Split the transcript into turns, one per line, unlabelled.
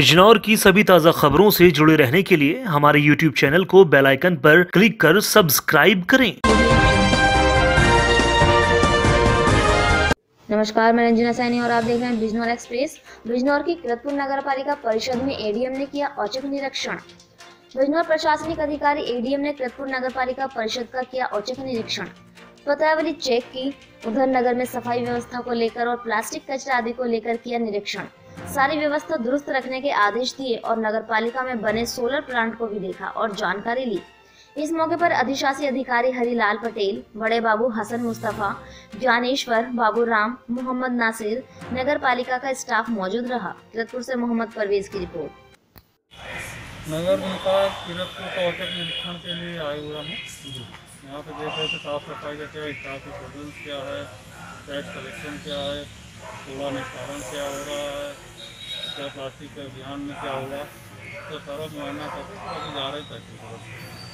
बिजनौर की सभी ताज़ा खबरों से जुड़े रहने के लिए हमारे YouTube चैनल को बेल आइकन पर क्लिक कर सब्सक्राइब करें।
नमस्कार, मैं रंजना सैनी और आप देख रहे हैं बिजनौर एक्सप्रेस। बिजनौर की किरतपुर नगर पालिका परिषद में एडीएम ने किया औचक निरीक्षण। बिजनौर प्रशासनिक अधिकारी एडीएम ने किरतपुर नगर पालिका परिषद का किया औचक निरीक्षण। पत्रावली चेक की उधर नगर में सफ़ाई व्यवस्था को लेकर और प्लास्टिक कचरा आदि को लेकर किया निरीक्षण। सारी व्यवस्था दुरुस्त रखने के आदेश दिए और नगर पालिका में बने सोलर प्लांट को भी देखा और जानकारी ली। इस मौके पर अधिशासी अधिकारी हरिलाल पटेल बड़े बाबू हसन मुस्तफ़ा ज्ञानेश्वर बाबू राम मोहम्मद नासिर नगर पालिका का स्टाफ मौजूद रहा। किरतपुर से मोहम्मद परवेज की रिपोर्ट।
नगर निकाय किरतपुर का औचक निरीक्षण के लिए आए हुए हैं। यहाँ पे देख रहे थे साफ़ सफ़ाई का क्या स्टाफ की क्या है टैक्स कलेक्शन क्या है कूड़ा निस्तारण क्या हो रहा है प्लास्टिक के अभियान में क्या हुआ? तो सर्व करके अभी जा रहे थे।